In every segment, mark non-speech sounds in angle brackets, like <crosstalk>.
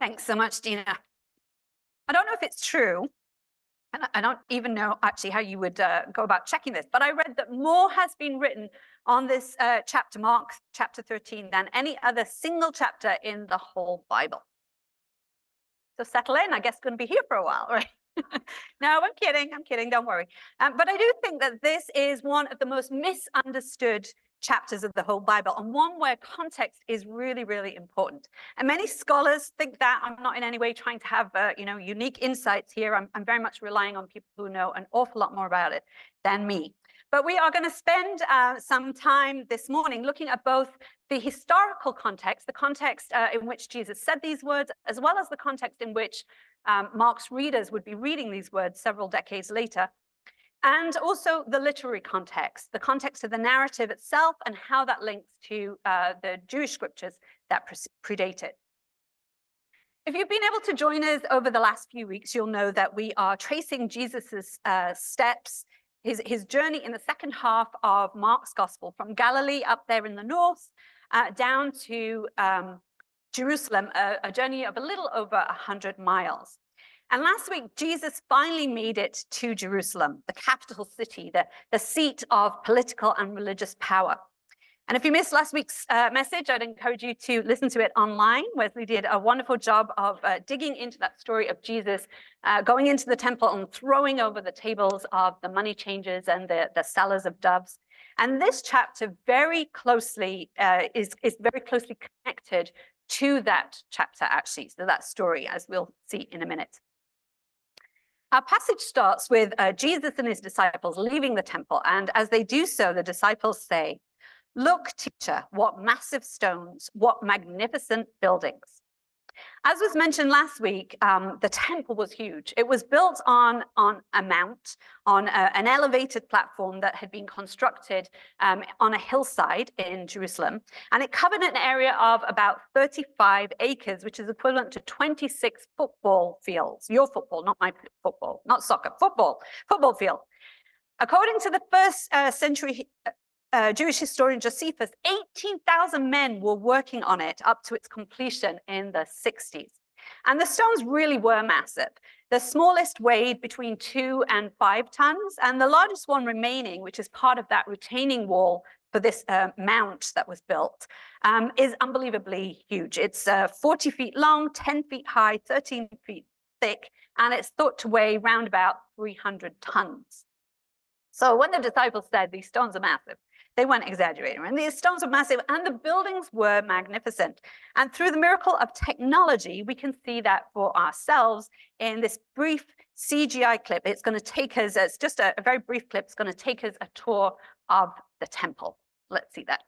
Thanks so much, Dina. I don't know if it's true, and I- don't even know actually how you would uh, go about checking this, but I read that more has been written on this uh, chapter, Mark chapter 13, than any other single chapter in the whole Bible. So settle in, I guess going to be here for a while, <laughs> right? no, I'm kidding, I'm kidding, don't worry. Um, but I do think that this is one of the most misunderstood chapters of the whole Bible, and one where context is really, really important. And many scholars think that I'm not in any way trying to have, uh, you know, unique insights here. I'm, I'm very much relying on people who know an awful lot more about it than me. But we are going to spend uh, some time this morning looking at both the historical context, the context uh, in which Jesus said these words, as well as the context in which um, Mark's readers would be reading these words several decades later, and also the literary context, the context of the narrative itself and how that links to uh, the Jewish scriptures that predate it. If you've been able to join us over the last few weeks, you'll know that we are tracing Jesus's uh, steps, his, his journey in the second half of Mark's gospel from Galilee up there in the north uh, down to um, Jerusalem, a, a journey of a little over 100 miles. And last week, Jesus finally made it to Jerusalem, the capital city, the, the seat of political and religious power. And if you missed last week's uh, message, I'd encourage you to listen to it online. Wesley did a wonderful job of uh, digging into that story of Jesus uh, going into the temple and throwing over the tables of the money changers and the, the sellers of doves. And this chapter very closely uh, is, is very closely connected to that chapter, actually, so that story, as we'll see in a minute. Our passage starts with uh, Jesus and his disciples leaving the temple. And as they do so, the disciples say, Look, teacher, what massive stones, what magnificent buildings. As was mentioned last week, um, the temple was huge. It was built on, on a mount, on a, an elevated platform that had been constructed um, on a hillside in Jerusalem. And it covered an area of about 35 acres, which is equivalent to 26 football fields. Your football, not my football, not soccer, football, football field. According to the first uh, century uh, Jewish historian Josephus, 18,000 men were working on it up to its completion in the 60s. And the stones really were massive. The smallest weighed between two and five tons, and the largest one remaining, which is part of that retaining wall for this uh, mount that was built, um, is unbelievably huge. It's uh, 40 feet long, 10 feet high, 13 feet thick, and it's thought to weigh round about 300 tons. So when the disciples said these stones are massive, they weren't exaggerating. And these stones were massive and the buildings were magnificent. And through the miracle of technology, we can see that for ourselves in this brief CGI clip. It's going to take us, it's just a, a very brief clip, it's going to take us a tour of the temple. Let's see that.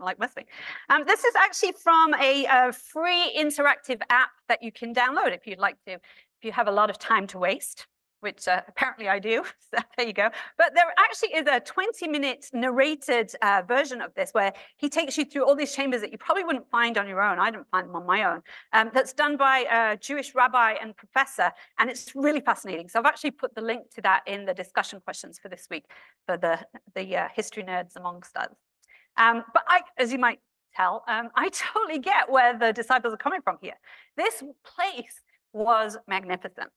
Like West Wing. Um, this is actually from a, a, free interactive app that you can download if you'd like to, if you have a lot of time to waste, which uh, apparently I do. <laughs> So there you go. But there actually is a 20 minute narrated uh, version of this where he takes you through all these chambers that you probably wouldn't find on your own. I didn't find them on my own. Um, that's done by a Jewish rabbi and professor. And it's really fascinating. So I've actually put the link to that in the discussion questions for this week for the, the uh, history nerds amongst us. Um, but I, as you might tell, um, I <laughs> totally get where the disciples are coming from here. This place was magnificent.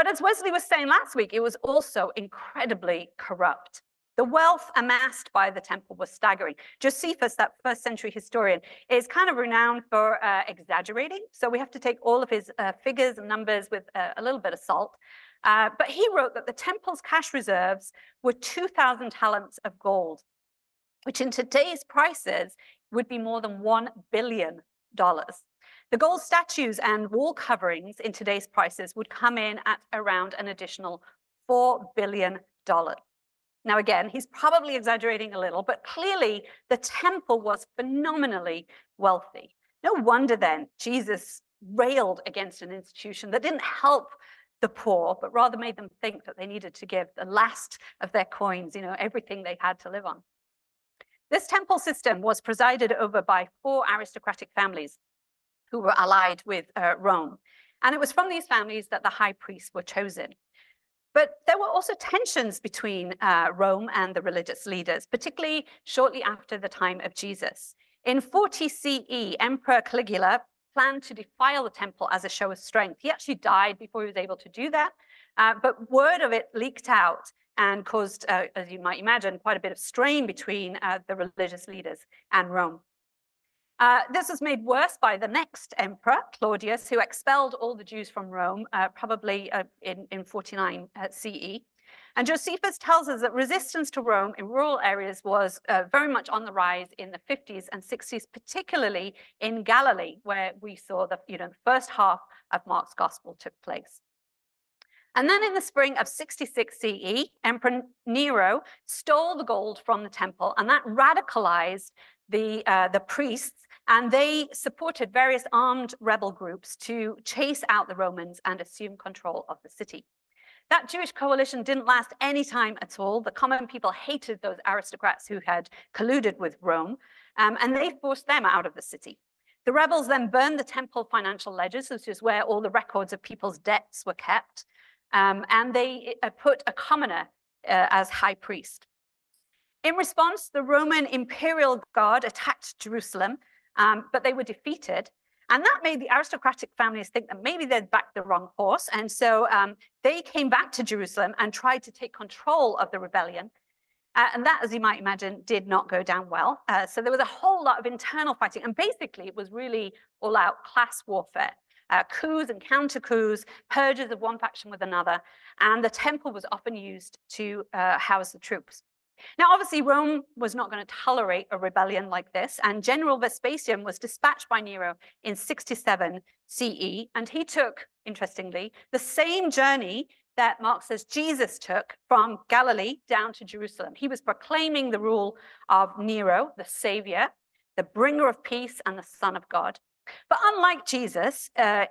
But as Wesley was saying last week, it was also incredibly corrupt. The wealth amassed by the temple was staggering. Josephus, that first century historian, is kind of renowned for uh, exaggerating. So we have to take all of his uh, figures and numbers with uh, a little bit of salt. Uh, but he wrote that the temple's cash reserves were 2,000 talents of gold, which in today's prices would be more than $1 billion. The gold statues and wall coverings in today's prices would come in at around an additional $4 billion. Now, again, he's probably exaggerating a little, but clearly the temple was phenomenally wealthy. No wonder then Jesus railed against an institution that didn't help the poor, but rather made them think that they needed to give the last of their coins, you know, everything they had to live on. This temple system was presided over by four aristocratic families who were allied with uh, Rome. And it was from these families that the high priests were chosen. But there were also tensions between uh, Rome and the religious leaders, particularly shortly after the time of Jesus. In 40 CE, Emperor Caligula planned to defile the temple as a show of strength. He actually died before he was able to do that, uh, but word of it leaked out and caused, uh, as you might imagine, quite a bit of strain between uh, the religious leaders and Rome. Uh, this was made worse by the next emperor, Claudius, who expelled all the Jews from Rome, uh, probably uh, in, in 49 uh, CE. And Josephus tells us that resistance to Rome in rural areas was uh, very much on the rise in the 50s and 60s, particularly in Galilee, where we saw the you know, the first half of Mark's gospel took place. And then in the spring of 66 CE, Emperor Nero stole the gold from the temple, and that radicalized the, uh, the priests and they supported various armed rebel groups to chase out the Romans and assume control of the city. That Jewish coalition didn't last any time at all. The common people hated those aristocrats who had colluded with Rome, um, and they forced them out of the city. The rebels then burned the temple financial ledgers, which is where all the records of people's debts were kept, um, and they uh, put a commoner uh, as high priest. In response, the Roman imperial guard attacked Jerusalem um, but they were defeated. And that made the aristocratic families think that maybe they'd backed the wrong horse. And so um, they came back to Jerusalem and tried to take control of the rebellion. Uh, and that, as you might imagine, did not go down well. Uh, so there was a whole lot of internal fighting. And basically, it was really all out class warfare. Uh, coups and counter coups, purges of one faction with another, and the temple was often used to uh, house the troops. Now, obviously, Rome was not going to tolerate a rebellion like this, and General Vespasian was dispatched by Nero in 67 CE, and he took, interestingly, the same journey that Mark says Jesus took from Galilee down to Jerusalem. He was proclaiming the rule of Nero, the savior, the bringer of peace, and the Son of God. But unlike Jesus, uh,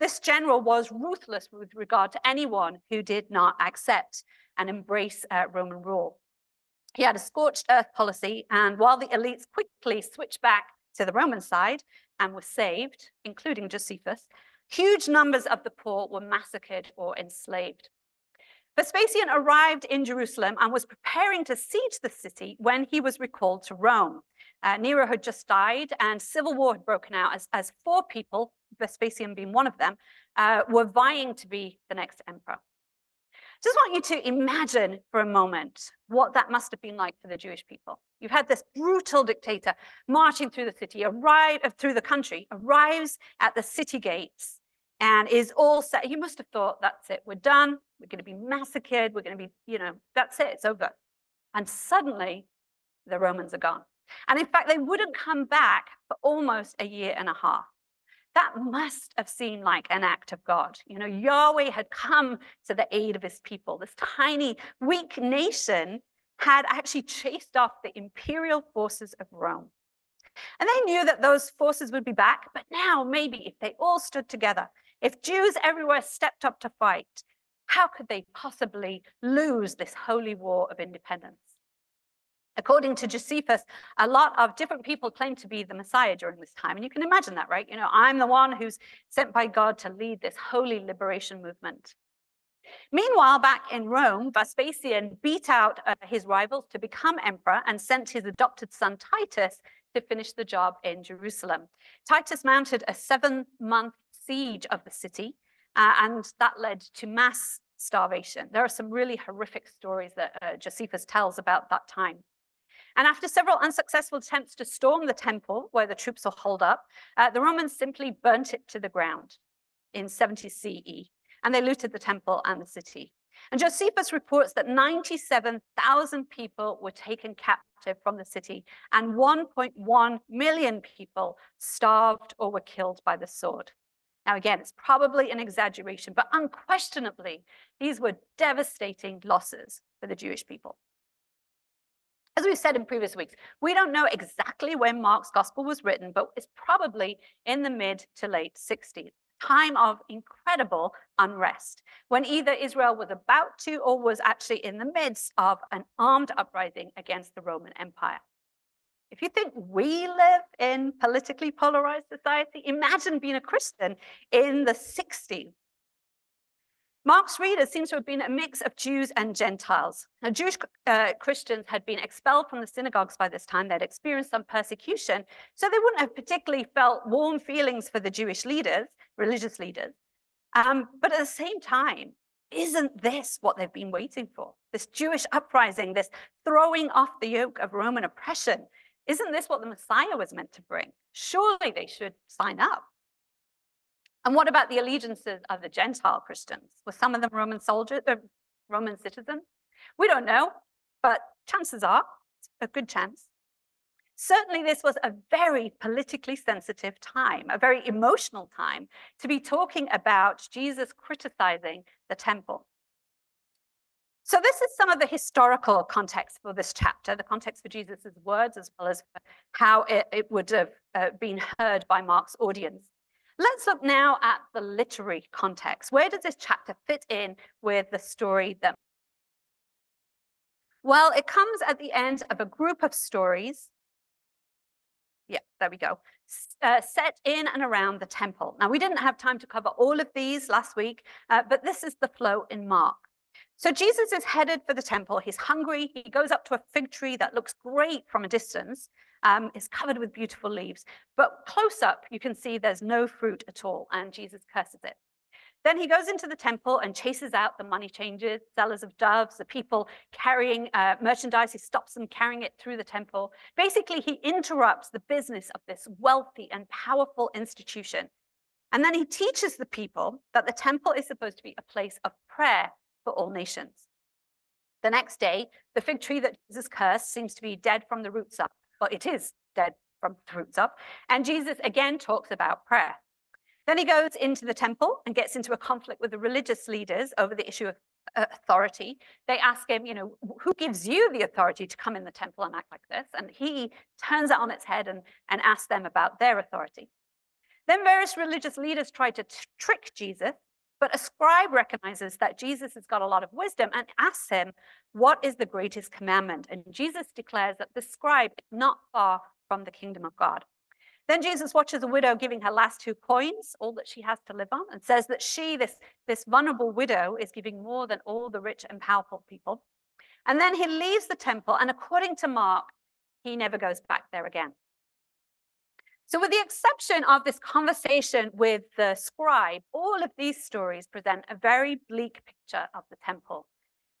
this general was ruthless with regard to anyone who did not accept and embrace uh, Roman rule. He had a scorched earth policy, and while the elites quickly switched back to the Roman side and were saved, including Josephus, huge numbers of the poor were massacred or enslaved. Vespasian arrived in Jerusalem and was preparing to siege the city when he was recalled to Rome. Uh, Nero had just died, and civil war had broken out as, as four people, Vespasian being one of them, uh, were vying to be the next emperor. Just want you to imagine for a moment what that must have been like for the Jewish people. You've had this brutal dictator marching through the city, arrive uh, through the country, arrives at the city gates, and is all set. You must have thought, that's it, we're done. We're going to be massacred. We're going to be, you know, that's it, it's over. And suddenly, the Romans are gone. And in fact, they wouldn't come back for almost a year and a half that must have seemed like an act of God. You know, Yahweh had come to the aid of his people. This tiny, weak nation had actually chased off the imperial forces of Rome. And they knew that those forces would be back, but now maybe if they all stood together, if Jews everywhere stepped up to fight, How could they possibly lose this holy war of independence? According to Josephus, a lot of different people claim to be the Messiah during this time. And you can imagine that, right? You know, I'm the one who's sent by God to lead this holy liberation movement. Meanwhile, back in Rome, Vespasian beat out uh, his rivals to become emperor and sent his adopted son Titus to finish the job in Jerusalem. Titus mounted a seven month siege of the city, uh, and that led to mass starvation. There are some really horrific stories that uh, Josephus tells about that time. And after several unsuccessful attempts to storm the temple where the troops were holed up, uh, the Romans simply burnt it to the ground in 70 CE, and they looted the temple and the city. And Josephus reports that 97,000 people were taken captive from the city, and 1.1 million people starved or were killed by the sword. Now, again, it's probably an exaggeration, but unquestionably, these were devastating losses for the Jewish people. As we've said in previous weeks, we don't know exactly when Mark's gospel was written, but it's probably in the mid to late 60s, time of incredible unrest, when either Israel was about to or was actually in the midst of an armed uprising against the Roman Empire. If you think we live in politically polarized society, imagine being a Christian in the 60s Mark's readers seem to have been a mix of Jews and Gentiles. Now, Jewish uh, Christians had been expelled from the synagogues by this time. They'd experienced some persecution, so they wouldn't have particularly felt warm feelings for the Jewish leaders, religious leaders. Um, but at the same time, isn't this what they've been waiting for? This Jewish uprising, this throwing off the yoke of Roman oppression. Isn't this what the Messiah was meant to bring? Surely they should sign up. And what about the allegiances of the Gentile Christians? Were some of them Roman soldiers, uh, Roman citizens? We don't know, but chances are, a good chance. Certainly, this was a very politically sensitive time, a very emotional time to be talking about Jesus criticizing the temple. So, this is some of the historical context for this chapter, the context for Jesus' words, as well as how it, it would have uh, been heard by Mark's audience. Let's look now at the literary context. Where does this chapter fit in with the story that? Well, it comes at the end of a group of stories. Yeah, there we go. Uh, set in and around the temple. Now, we didn't have time to cover all of these last week, uh, but this is the flow in Mark. So Jesus is headed for the temple. He's hungry. He goes up to a fig tree that looks great from a distance um, is covered with beautiful leaves. But close up, you can see there's no fruit at all, and Jesus curses it. Then he goes into the temple and chases out the money changers, sellers of doves, the people carrying uh, merchandise. He stops them carrying it through the temple. Basically, he interrupts the business of this wealthy and powerful institution. And then he teaches the people that the temple is supposed to be a place of prayer for all nations. The next day, the fig tree that Jesus cursed seems to be dead from the roots up well, it is dead from the roots up. And Jesus again talks about prayer. Then he goes into the temple and gets into a conflict with the religious leaders over the issue of uh, authority. They ask him, you know, who gives you the authority to come in the temple and act like this? And he turns it on its head and, and asks them about their authority. Then various religious leaders try to trick Jesus, but a scribe recognizes that Jesus has got a lot of wisdom and asks him, what is the greatest commandment? And Jesus declares that the scribe is not far from the kingdom of God. Then Jesus watches a widow giving her last two coins, all that she has to live on, and says that she, this, this vulnerable widow, is giving more than all the rich and powerful people. And then he leaves the temple, and according to Mark, he never goes back there again. So, with the exception of this conversation with the scribe, all of these stories present a very bleak picture of the temple.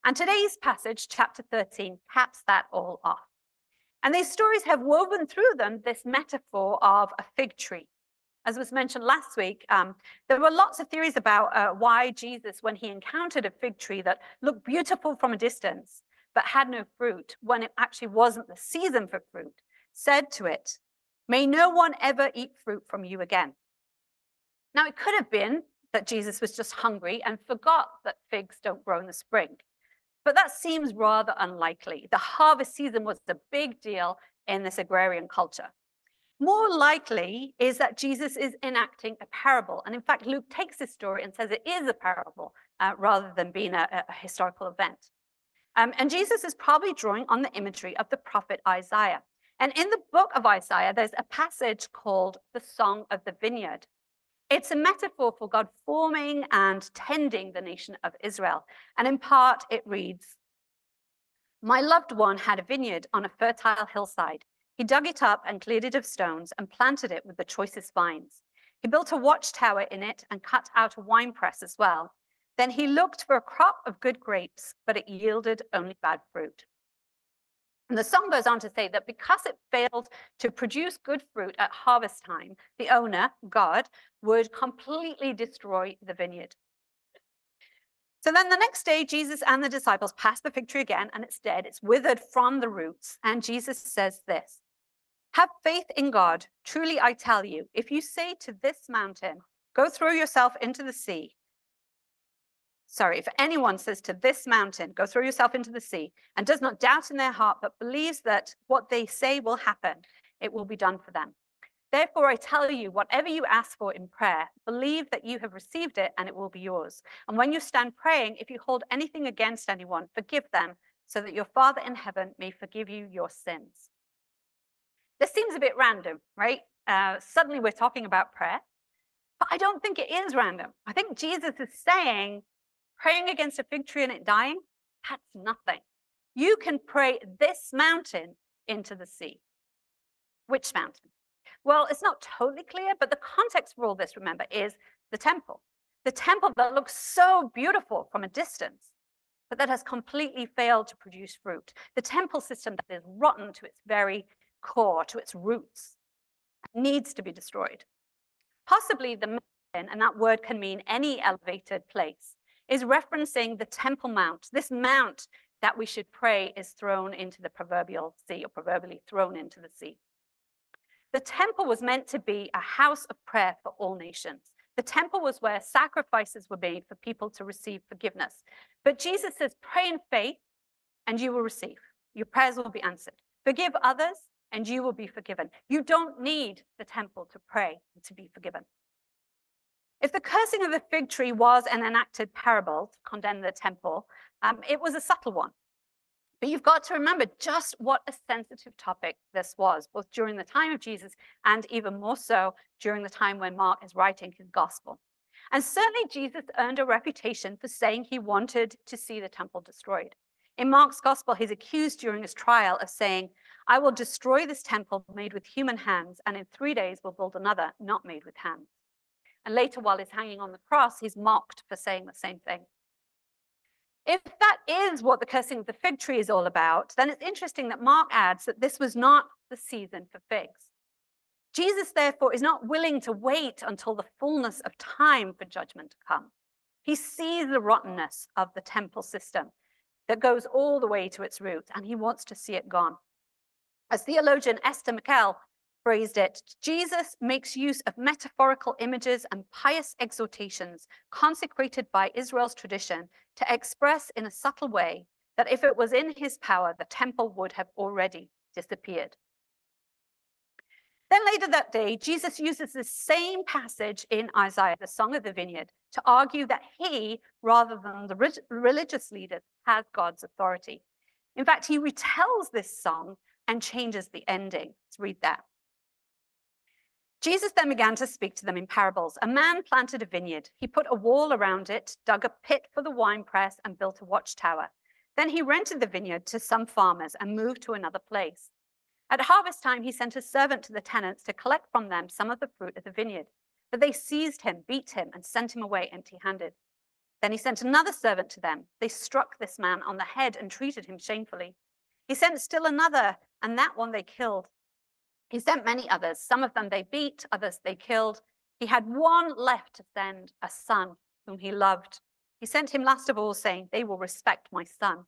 And today's passage, chapter 13, caps that all off. And these stories have woven through them this metaphor of a fig tree. As was mentioned last week, um, there were lots of theories about uh, why Jesus, when he encountered a fig tree that looked beautiful from a distance, but had no fruit, when it actually wasn't the season for fruit, said to it, May no one ever eat fruit from you again. Now, it could have been that Jesus was just hungry and forgot that figs don't grow in the spring. But that seems rather unlikely. The harvest season was a big deal in this agrarian culture. More likely is that Jesus is enacting a parable. And in fact, Luke takes this story and says it is a parable uh, rather than being a, a historical event. Um, and Jesus is probably drawing on the imagery of the prophet Isaiah. And in the book of Isaiah, there's a passage called the Song of the Vineyard. It's a metaphor for God forming and tending the nation of Israel. And in part, it reads My loved one had a vineyard on a fertile hillside. He dug it up and cleared it of stones and planted it with the choicest vines. He built a watchtower in it and cut out a winepress as well. Then he looked for a crop of good grapes, but it yielded only bad fruit. And the song goes on to say that because it failed to produce good fruit at harvest time, the owner, God, would completely destroy the vineyard. So then the next day, Jesus and the disciples pass the fig tree again, and it's dead. It's withered from the roots. And Jesus says this Have faith in God. Truly, I tell you, if you say to this mountain, Go throw yourself into the sea, sorry, if anyone says to this mountain, go throw yourself into the sea, and does not doubt in their heart, but believes that what they say will happen, it will be done for them. Therefore, I tell you, whatever you ask for in prayer, believe that you have received it and it will be yours. And when you stand praying, if you hold anything against anyone, forgive them, so that your Father in heaven may forgive you your sins. This seems a bit random, right? Uh, suddenly we're talking about prayer, but I don't think it is random. I think Jesus is saying Praying against a fig tree and it dying, that's nothing. You can pray this mountain into the sea. Which mountain? Well, it's not totally clear, but the context for all this, remember, is the temple. The temple that looks so beautiful from a distance, but that has completely failed to produce fruit. The temple system that is rotten to its very core, to its roots, needs to be destroyed. Possibly the mountain, and that word can mean any elevated place, is referencing the Temple Mount. This mount that we should pray is thrown into the proverbial sea or proverbially thrown into the sea. The temple was meant to be a house of prayer for all nations. The temple was where sacrifices were made for people to receive forgiveness. But Jesus says, pray in faith and you will receive. Your prayers will be answered. Forgive others and you will be forgiven. You don't need the temple to pray and to be forgiven. If the cursing of the fig tree was an enacted parable to condemn the temple, um, it was a subtle one. But you've got to remember just what a sensitive topic this was, both during the time of Jesus and even more so during the time when Mark is writing his gospel. And certainly Jesus earned a reputation for saying he wanted to see the temple destroyed. In Mark's gospel, he's accused during his trial of saying, I will destroy this temple made with human hands, and in three days will build another not made with hands. And later, while he's hanging on the cross, he's mocked for saying the same thing. If that is what the cursing of the fig tree is all about, then it's interesting that Mark adds that this was not the season for figs. Jesus, therefore, is not willing to wait until the fullness of time for judgment to come. He sees the rottenness of the temple system that goes all the way to its roots, and he wants to see it gone. As theologian Esther Miquel phrased it, Jesus makes use of metaphorical images and pious exhortations consecrated by Israel's tradition to express in a subtle way that if it was in his power, the temple would have already disappeared. Then later that day, Jesus uses the same passage in Isaiah, the Song of the Vineyard, to argue that he, rather than the religious leaders, has God's authority. In fact, he retells this song and changes the ending. Let's read that. Jesus then began to speak to them in parables. A man planted a vineyard. He put a wall around it, dug a pit for the winepress, and built a watchtower. Then he rented the vineyard to some farmers and moved to another place. At harvest time, he sent a servant to the tenants to collect from them some of the fruit of the vineyard. But they seized him, beat him, and sent him away empty handed. Then he sent another servant to them. They struck this man on the head and treated him shamefully. He sent still another, and that one they killed. He sent many others. Some of them they beat, others they killed. He had one left to send, a son whom he loved. He sent him last of all, saying, They will respect my son.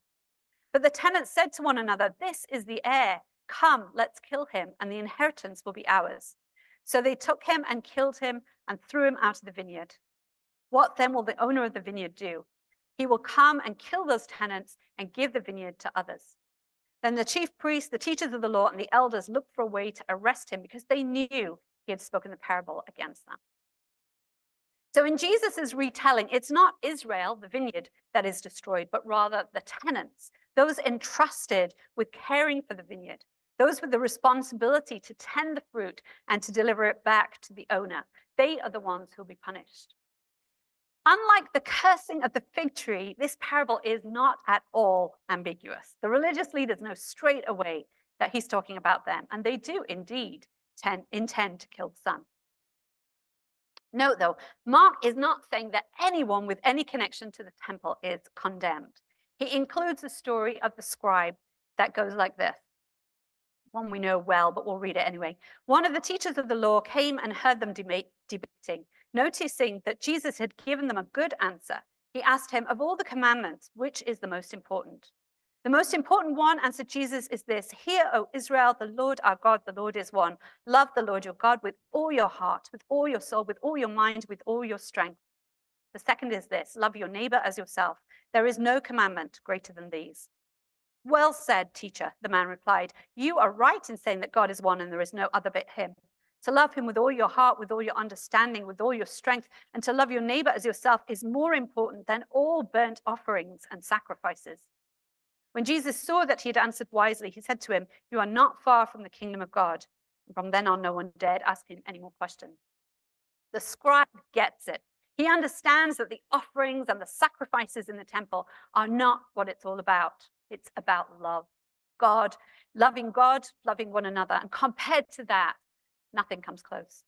But the tenants said to one another, This is the heir. Come, let's kill him, and the inheritance will be ours. So they took him and killed him and threw him out of the vineyard. What then will the owner of the vineyard do? He will come and kill those tenants and give the vineyard to others. Then the chief priests, the teachers of the law, and the elders looked for a way to arrest him because they knew he had spoken the parable against them. So in Jesus' retelling, it's not Israel, the vineyard, that is destroyed, but rather the tenants, those entrusted with caring for the vineyard, those with the responsibility to tend the fruit and to deliver it back to the owner. They are the ones who will be punished. Unlike the cursing of the fig tree, this parable is not at all ambiguous. The religious leaders know straight away that he's talking about them, and they do indeed tend, intend to kill the son. Note though, Mark is not saying that anyone with any connection to the temple is condemned. He includes the story of the scribe that goes like this. One we know well, but we'll read it anyway. One of the teachers of the law came and heard them debating. Noticing that Jesus had given them a good answer, he asked him, Of all the commandments, which is the most important? The most important one, answered Jesus, is this Hear, O Israel, the Lord our God, the Lord is one. Love the Lord your God with all your heart, with all your soul, with all your mind, with all your strength. The second is this love your neighbor as yourself. There is no commandment greater than these. Well said, teacher, the man replied. You are right in saying that God is one and there is no other but him to love him with all your heart, with all your understanding, with all your strength, and to love your neighbor as yourself is more important than all burnt offerings and sacrifices. When Jesus saw that he had answered wisely, he said to him, You are not far from the kingdom of God. And from then on, no one dared ask him any more questions. The scribe gets it. He understands that the offerings and the sacrifices in the temple are not what it's all about. It's about love. God, loving God, loving one another. And compared to that, Nothing comes close.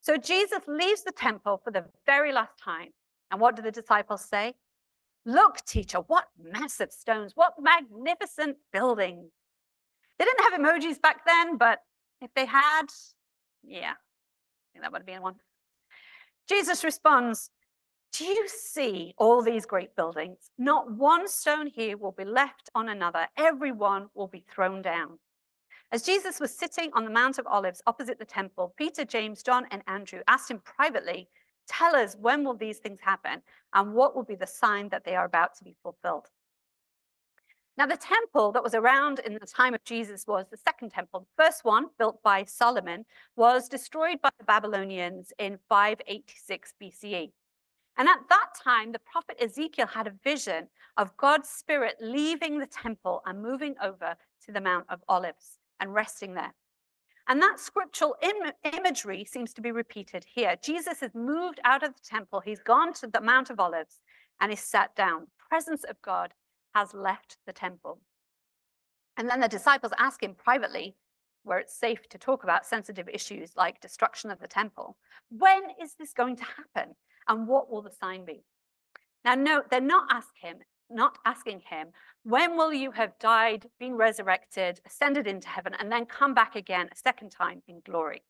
So Jesus leaves the temple for the very last time. And what do the disciples say? Look, teacher, what massive stones, what magnificent buildings. They didn't have emojis back then, but if they had, yeah, I think that would have been one. Jesus responds, Do you see all these great buildings? Not one stone here will be left on another, every one will be thrown down. As Jesus was sitting on the Mount of Olives opposite the temple, Peter, James, John, and Andrew asked him privately, Tell us when will these things happen and what will be the sign that they are about to be fulfilled? Now, the temple that was around in the time of Jesus was the second temple. The first one, built by Solomon, was destroyed by the Babylonians in 586 BCE. And at that time, the prophet Ezekiel had a vision of God's Spirit leaving the temple and moving over to the Mount of Olives and resting there. And that scriptural Im- imagery seems to be repeated here. Jesus has moved out of the temple, he's gone to the Mount of Olives, and is sat down. The presence of God has left the temple. And then the disciples ask him privately, where it's safe to talk about sensitive issues like destruction of the temple, when is this going to happen? And what will the sign be? Now, note, they're not asking him, not asking him, when will you have died, been resurrected, ascended into heaven, and then come back again a second time in glory?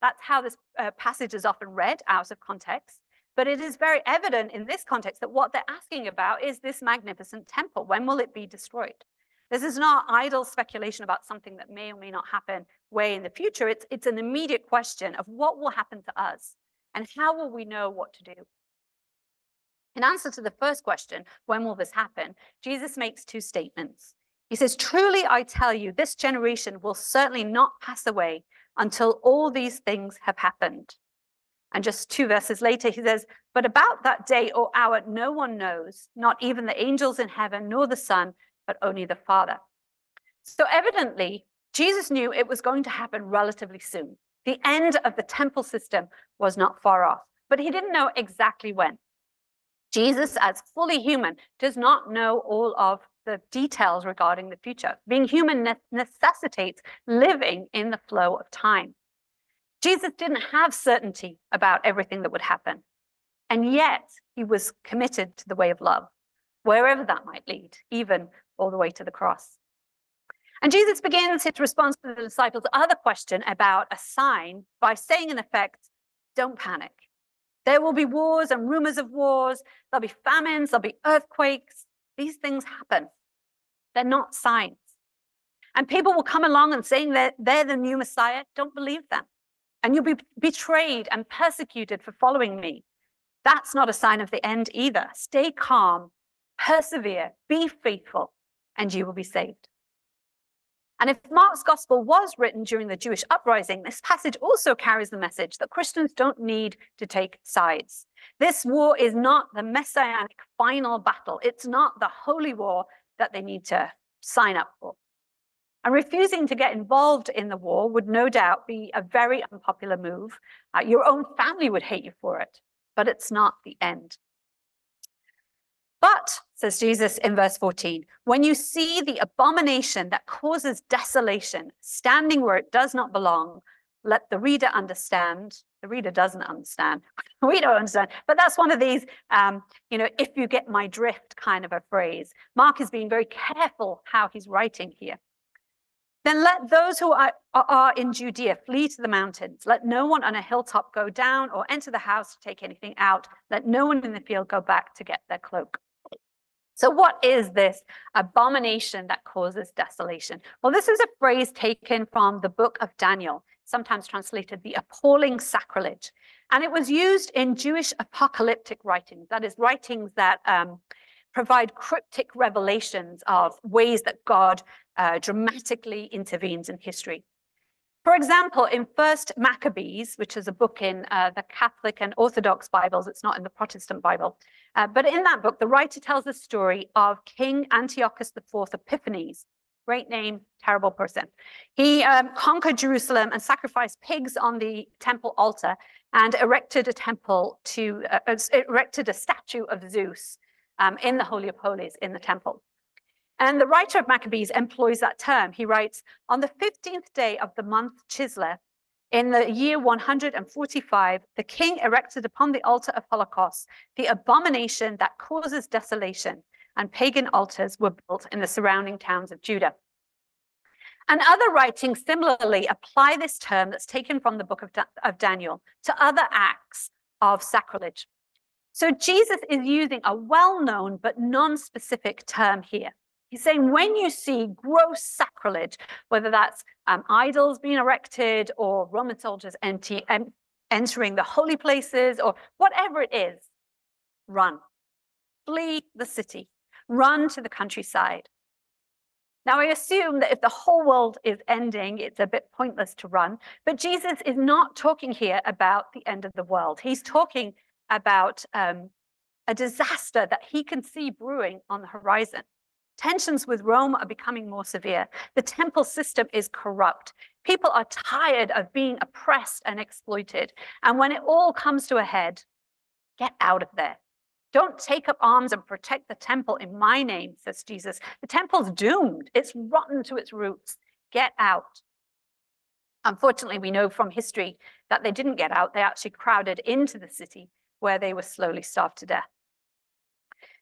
That's how this uh, passage is often read out of context. But it is very evident in this context that what they're asking about is this magnificent temple. When will it be destroyed? This is not idle speculation about something that may or may not happen way in the future. It's, it's an immediate question of what will happen to us and how will we know what to do? In answer to the first question, when will this happen? Jesus makes two statements. He says, Truly I tell you, this generation will certainly not pass away until all these things have happened. And just two verses later, he says, But about that day or hour, no one knows, not even the angels in heaven, nor the Son, but only the Father. So evidently, Jesus knew it was going to happen relatively soon. The end of the temple system was not far off, but he didn't know exactly when. Jesus, as fully human, does not know all of the details regarding the future. Being human ne- necessitates living in the flow of time. Jesus didn't have certainty about everything that would happen. And yet, he was committed to the way of love, wherever that might lead, even all the way to the cross. And Jesus begins his response to the disciples' other question about a sign by saying, in effect, don't panic. There will be wars and rumors of wars. There'll be famines. There'll be earthquakes. These things happen. They're not signs. And people will come along and saying that they're the new Messiah. Don't believe them. And you'll be betrayed and persecuted for following me. That's not a sign of the end either. Stay calm, persevere, be faithful, and you will be saved. And if Mark's gospel was written during the Jewish uprising, this passage also carries the message that Christians don't need to take sides. This war is not the messianic final battle. It's not the holy war that they need to sign up for. And refusing to get involved in the war would no doubt be a very unpopular move. Uh, your own family would hate you for it, but it's not the end. But, says Jesus in verse 14, when you see the abomination that causes desolation standing where it does not belong, let the reader understand. The reader doesn't understand. <laughs> we don't understand. But that's one of these, um, you know, if you get my drift kind of a phrase. Mark is being very careful how he's writing here. Then let those who are, are, in Judea flee to the mountains. Let no one on a hilltop go down or enter the house to take anything out. Let no one in the field go back to get their cloak. So, what is this abomination that causes desolation? Well, this is a phrase taken from the book of Daniel, sometimes translated the appalling sacrilege. And it was used in Jewish apocalyptic writings, that is, writings that um, provide cryptic revelations of ways that God uh, dramatically intervenes in history. For example, in First Maccabees, which is a book in uh, the Catholic and Orthodox Bibles, it's not in the Protestant Bible, uh, but in that book, the writer tells the story of King Antiochus IV Epiphanes. Great name, terrible person. He um, conquered Jerusalem and sacrificed pigs on the temple altar and erected a temple to, uh, uh erected a statue of Zeus um, in the Holy of Holies in the temple. And the writer of Maccabees employs that term. He writes, On the 15th day of the month Chislev, in the year 145, the king erected upon the altar of Holocaust the abomination that causes desolation, and pagan altars were built in the surrounding towns of Judah. And other writings similarly apply this term that's taken from the book of, da of Daniel to other acts of sacrilege. So Jesus is using a well known but non specific term here. He's saying when you see gross sacrilege, whether that's um, idols being erected or Roman soldiers entering the holy places or whatever it is, run. Flee the city. Run to the countryside. Now, I assume that if the whole world is ending, it's a bit pointless to run. But Jesus is not talking here about the end of the world. He's talking about um, a disaster that he can see brewing on the horizon. Tensions with Rome are becoming more severe. The temple system is corrupt. People are tired of being oppressed and exploited. And when it all comes to a head, get out of there. Don't take up arms and protect the temple in my name, says Jesus. The temple's doomed, it's rotten to its roots. Get out. Unfortunately, we know from history that they didn't get out. They actually crowded into the city where they were slowly starved to death.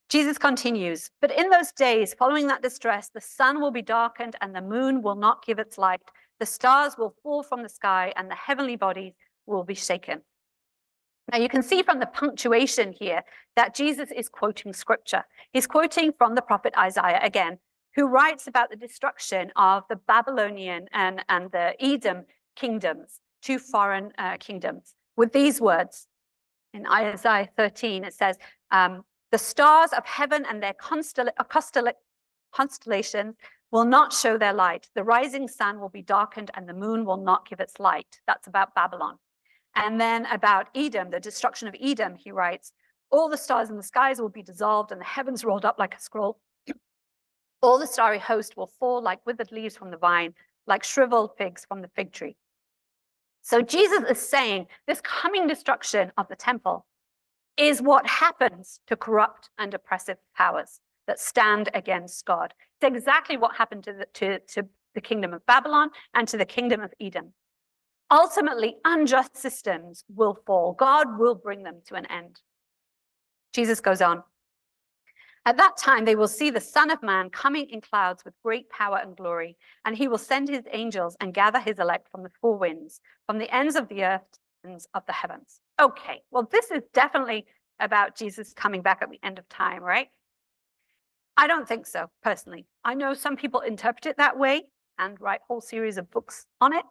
Jesus continues, but in those days following that distress, the sun will be darkened and the moon will not give its light. The stars will fall from the sky and the heavenly bodies will be shaken. Now, you can see from the punctuation here that Jesus is quoting scripture. He's quoting from the prophet Isaiah again, who writes about the destruction of the Babylonian and, and the Edom kingdoms, two foreign uh, kingdoms, with these words. In Isaiah 13, it says, um, the stars of heaven and their constel constellations will not show their light. The rising sun will be darkened and the moon will not give its light. That's about Babylon. And then about Edom, the destruction of Edom, he writes, all the stars in the skies will be dissolved and the heavens rolled up like a scroll. All the starry host will fall like withered leaves from the vine, like shriveled figs from the fig tree. So Jesus is saying this coming destruction of the temple is what happens to corrupt and oppressive powers that stand against God. It's exactly what happened to the, to, to the kingdom of Babylon and to the kingdom of Edom. Ultimately, unjust systems will fall. God will bring them to an end. Jesus goes on. At that time, they will see the Son of Man coming in clouds with great power and glory, and he will send his angels and gather his elect from the four winds, from the ends of the earth and of the heavens. Okay, well, this is definitely about Jesus coming back at the end of time, right? I don't think so, personally. I know some people interpret it that way and write whole series of books on it.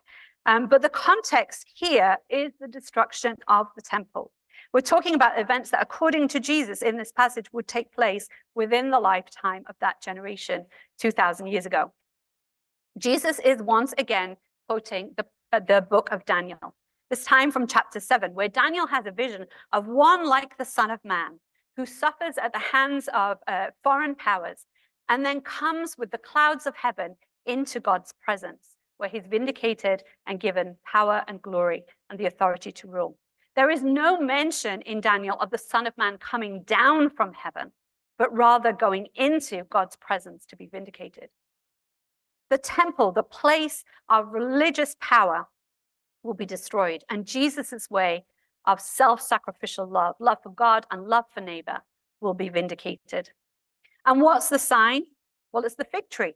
Um, but the context here is the destruction of the temple. We're talking about events that, according to Jesus in this passage, would take place within the lifetime of that generation 2,000 years ago. Jesus is once again quoting the, uh, the book of Daniel, this time from chapter 7, where Daniel has a vision of one like the Son of Man who suffers at the hands of uh, foreign powers and then comes with the clouds of heaven into God's presence, where he's vindicated and given power and glory and the authority to rule. There is no mention in Daniel of the Son of Man coming down from heaven, but rather going into God's presence to be vindicated. The temple, the place of religious power, will be destroyed, and Jesus' way of self sacrificial love, love for God and love for neighbor, will be vindicated. And what's the sign? Well, it's the fig tree.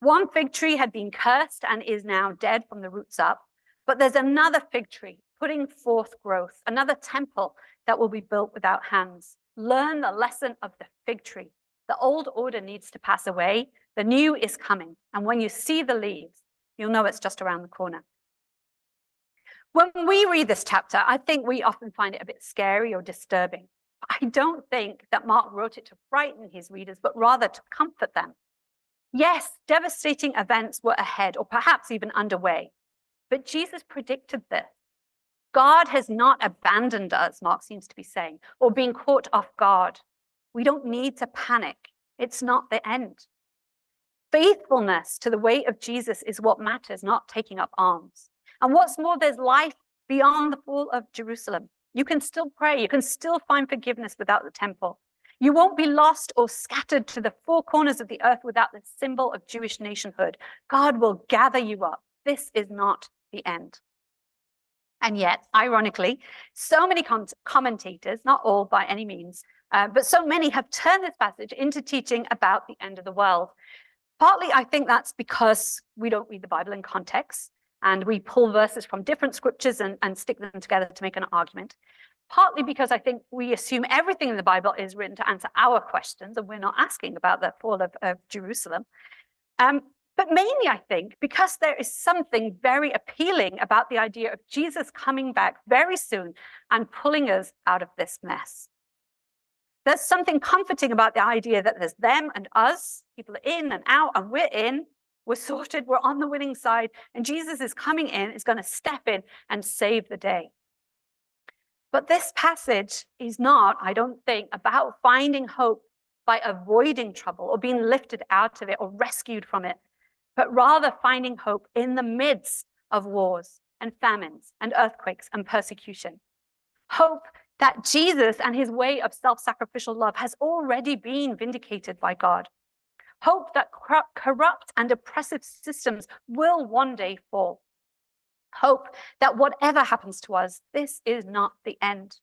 One fig tree had been cursed and is now dead from the roots up, but there's another fig tree putting forth growth, another temple that will be built without hands. Learn the lesson of the fig tree. The old order needs to pass away, the new is coming. And when you see the leaves, you'll know it's just around the corner. When we read this chapter, I think we often find it a bit scary or disturbing. <laughs> I don't think that Mark wrote it to frighten his readers, but rather to comfort them. Yes, devastating events were ahead or perhaps even underway, but Jesus predicted this. God has not abandoned us, Mark seems to be saying, or being caught off guard. We don't need to panic. It's not the end. Faithfulness to the way of Jesus is what matters, not taking up arms. And what's more, there's life beyond the fall of Jerusalem. You can still pray, you can still find forgiveness without the temple. You won't be lost or scattered to the four corners of the earth without the symbol of Jewish nationhood. God will gather you up. This is not the end. And yet, ironically, so many commentators, not all by any means, uh, but so many have turned this passage into teaching about the end of the world. Partly, I think that's because we don't read the Bible in context and we pull verses from different scriptures and, and stick them together to make an argument. Partly because I think we assume everything in the Bible is written to answer our questions, and we're not asking about the fall of, of Jerusalem. Um, but mainly, I think, because there is something very appealing about the idea of Jesus coming back very soon and pulling us out of this mess. There's something comforting about the idea that there's them and us, people are in and out, and we're in, we're sorted, we're on the winning side, and Jesus is coming in, is going to step in and save the day. But this passage is not, I don't think, about finding hope by avoiding trouble or being lifted out of it or rescued from it, but rather finding hope in the midst of wars and famines and earthquakes and persecution. Hope that Jesus and his way of self sacrificial love has already been vindicated by God hope that corrupt and oppressive systems will one day fall. Hope that whatever happens to us, this is not the end.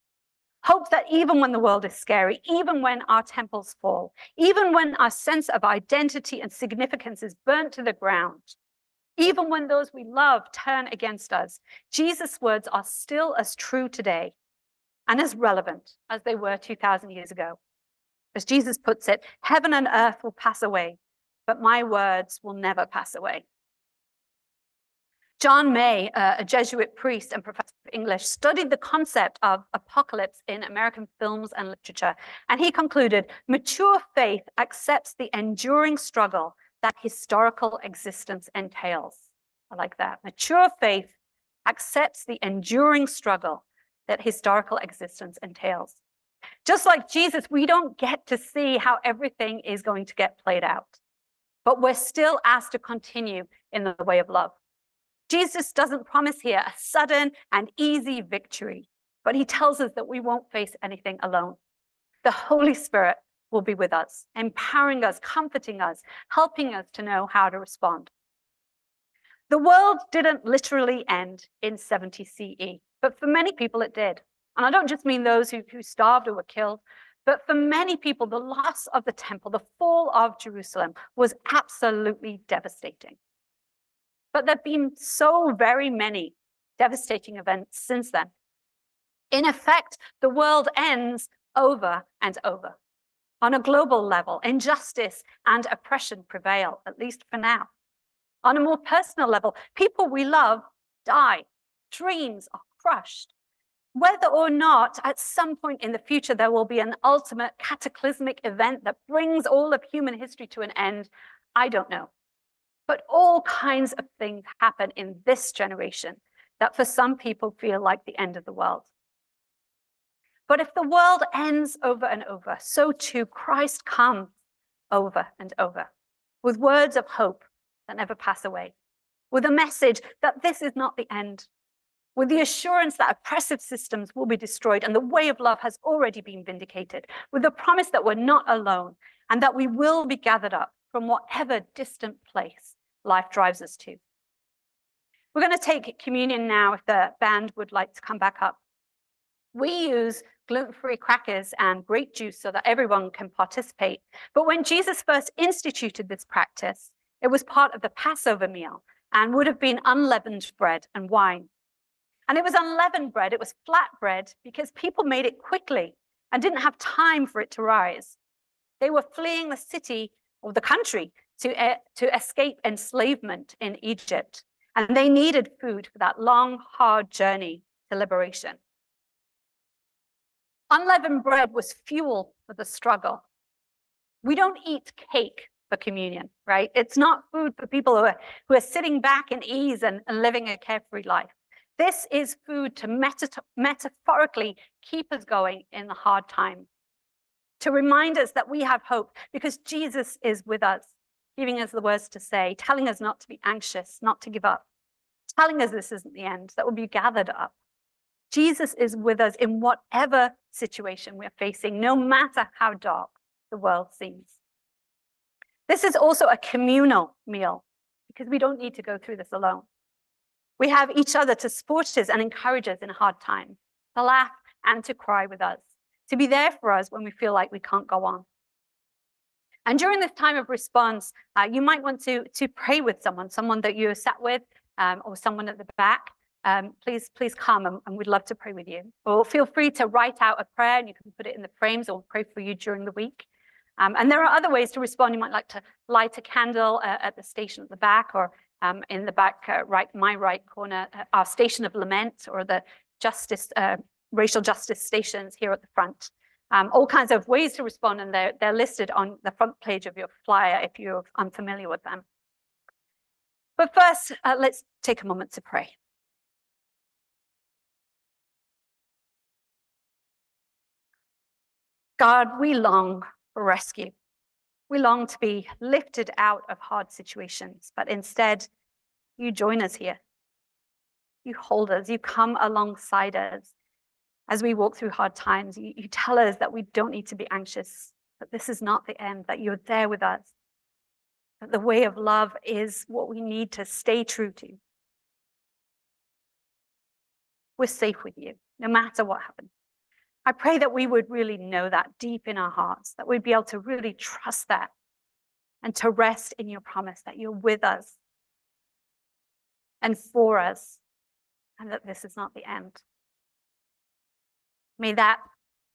Hope that even when the world is scary, even when our temples fall, even when our sense of identity and significance is burnt to the ground, even when those we love turn against us, Jesus' words are still as true today and as relevant as they were 2,000 years ago. As Jesus puts it, heaven and earth will pass away, but my words will never pass away. John May, uh, a Jesuit priest and professor of English, studied the concept of apocalypse in American films and literature, and he concluded mature faith accepts the enduring struggle that historical existence entails. I like that. Mature faith accepts the enduring struggle that historical existence entails. Just like Jesus, we don't get to see how everything is going to get played out, but we're still asked to continue in the way of love. Jesus doesn't promise here a sudden and easy victory, but he tells us that we won't face anything alone. The Holy Spirit will be with us, empowering us, comforting us, helping us to know how to respond. The world didn't literally end in 70 CE, but for many people it did. And I don't just mean those who, who starved or were killed, but for many people, the loss of the temple, the fall of Jerusalem was absolutely devastating. But there have been so very many devastating events since then. In effect, the world ends over and over. On a global level, injustice and oppression prevail, at least for now. On a more personal level, people we love die, dreams are crushed, whether or not at some point in the future there will be an ultimate cataclysmic event that brings all of human history to an end, I don't know. But all kinds of things happen in this generation that for some people feel like the end of the world. But if the world ends over and over, so too Christ comes over and over with words of hope that never pass away, with a message that this is not the end, with the assurance that oppressive systems will be destroyed and the way of love has already been vindicated, with the promise that we're not alone and that we will be gathered up from whatever distant place life drives us to. We're going to take communion now if the band would like to come back up. We use gluten-free crackers and grape juice so that everyone can participate. But when Jesus first instituted this practice, it was part of the Passover meal and would have been unleavened bread and wine. And it was unleavened bread, it was flat bread because people made it quickly and didn't have time for it to rise. They were fleeing the city or the country to, uh, to escape enslavement in Egypt. And they needed food for that long, hard journey to liberation. Unleavened bread was fuel for the struggle. We don't eat cake for communion, right? It's not food for people who are, who are sitting back in ease and, and living a carefree life. This is food to meta metaphorically keep us going in the hard times, to remind us that we have hope because Jesus is with us, giving us the words to say, telling us not to be anxious, not to give up, telling us this isn't the end, that we'll be gathered up. Jesus is with us in whatever situation we're facing, no matter how dark the world seems. This is also a communal meal because we don't need to go through this alone. We have each other to support us and encourage us in a hard times, to laugh and to cry with us, to be there for us when we feel like we can't go on. And during this time of response, uh, you might want to, to pray with someone, someone that you have sat with um, or someone at the back. Um, please, please come and, and, we'd love to pray with you. Or feel free to write out a prayer and you can put it in the frames or pray for you during the week. Um, and there are other ways to respond. You might like to light a candle uh, at the station at the back or um, in the back uh, right, my right corner, uh, our station of lament or the justice, uh, racial justice stations here at the front. Um, all kinds of ways to respond, and they're, they're listed on the front page of your flyer if you're unfamiliar with them. But first, uh, let's take a moment to pray. God, we long for rescue. We long to be lifted out of hard situations, but instead, you join us here. You hold us, you come alongside us as we walk through hard times. You, you tell us that we don't need to be anxious, that this is not the end, that you're there with us, that the way of love is what we need to stay true to. We're safe with you, no matter what happens. I pray that we would really know that deep in our hearts, that we'd be able to really trust that and to rest in your promise that you're with us and for us, and that this is not the end. May that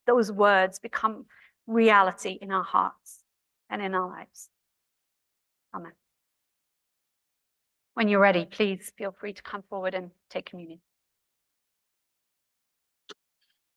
those words become reality in our hearts and in our lives. Amen. When you're ready, please feel free to come forward and take communion.